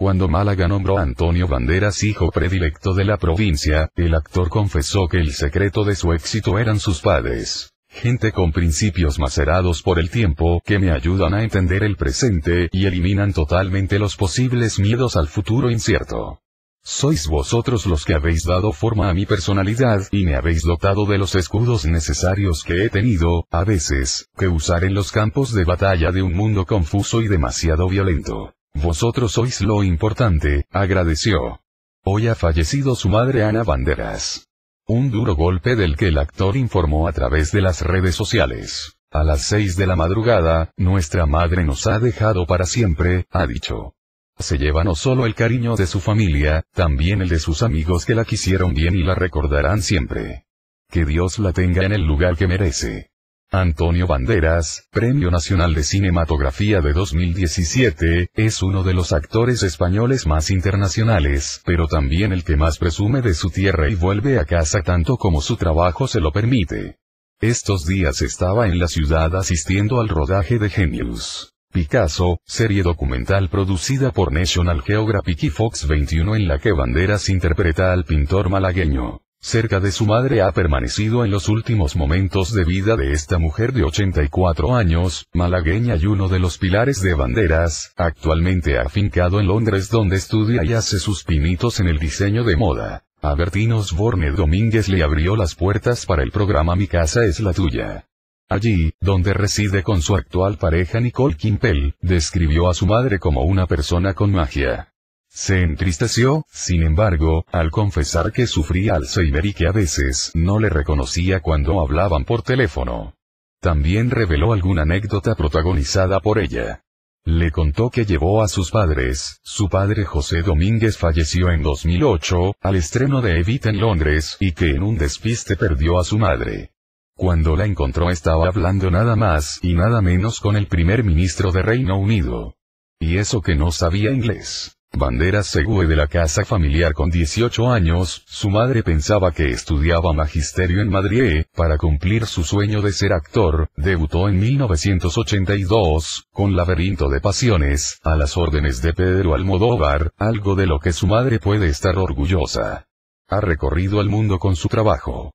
Cuando Málaga nombró a Antonio Banderas hijo predilecto de la provincia, el actor confesó que el secreto de su éxito eran sus padres. Gente con principios macerados por el tiempo que me ayudan a entender el presente y eliminan totalmente los posibles miedos al futuro incierto. Sois vosotros los que habéis dado forma a mi personalidad y me habéis dotado de los escudos necesarios que he tenido, a veces, que usar en los campos de batalla de un mundo confuso y demasiado violento. Vosotros sois lo importante, agradeció. Hoy ha fallecido su madre Ana Banderas. Un duro golpe del que el actor informó a través de las redes sociales. A las seis de la madrugada, nuestra madre nos ha dejado para siempre, ha dicho. Se lleva no solo el cariño de su familia, también el de sus amigos que la quisieron bien y la recordarán siempre. Que Dios la tenga en el lugar que merece. Antonio Banderas, Premio Nacional de Cinematografía de 2017, es uno de los actores españoles más internacionales, pero también el que más presume de su tierra y vuelve a casa tanto como su trabajo se lo permite. Estos días estaba en la ciudad asistiendo al rodaje de Genius. Picasso, serie documental producida por National Geographic y Fox 21 en la que Banderas interpreta al pintor malagueño. Cerca de su madre ha permanecido en los últimos momentos de vida de esta mujer de 84 años, malagueña y uno de los pilares de Banderas, actualmente afincado en Londres donde estudia y hace sus pinitos en el diseño de moda. A Bertín Osborne Domínguez le abrió las puertas para el programa Mi casa es la tuya. Allí, donde reside con su actual pareja Nicole Kimpel, describió a su madre como una persona con magia. Se entristeció, sin embargo, al confesar que sufría Alzheimer y que a veces no le reconocía cuando hablaban por teléfono. También reveló alguna anécdota protagonizada por ella. Le contó que llevó a sus padres, su padre José Domínguez falleció en 2008, al estreno de Evita en Londres, y que en un despiste perdió a su madre. Cuando la encontró estaba hablando nada más y nada menos con el primer ministro de Reino Unido. Y eso que no sabía inglés. Banderas se fue de la casa familiar con 18 años, su madre pensaba que estudiaba magisterio en Madrid, para cumplir su sueño de ser actor, debutó en 1982, con Laberinto de Pasiones, a las órdenes de Pedro Almodóvar, algo de lo que su madre puede estar orgullosa. Ha recorrido el mundo con su trabajo.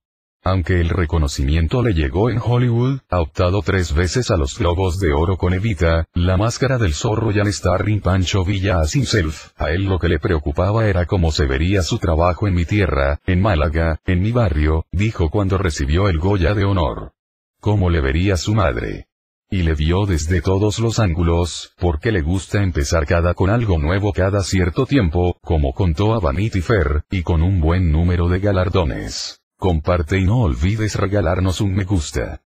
Aunque el reconocimiento le llegó en Hollywood, ha optado tres veces a los Globos de Oro con Evita, La Máscara del Zorro y al starring Pancho Villa as himself. A él lo que le preocupaba era cómo se vería su trabajo en mi tierra, en Málaga, en mi barrio, dijo cuando recibió el Goya de Honor. ¿Cómo le vería su madre? Y le vio desde todos los ángulos, porque le gusta empezar cada con algo nuevo cada cierto tiempo, como contó a Vanity Fair, y con un buen número de galardones. Comparte y no olvides regalarnos un me gusta.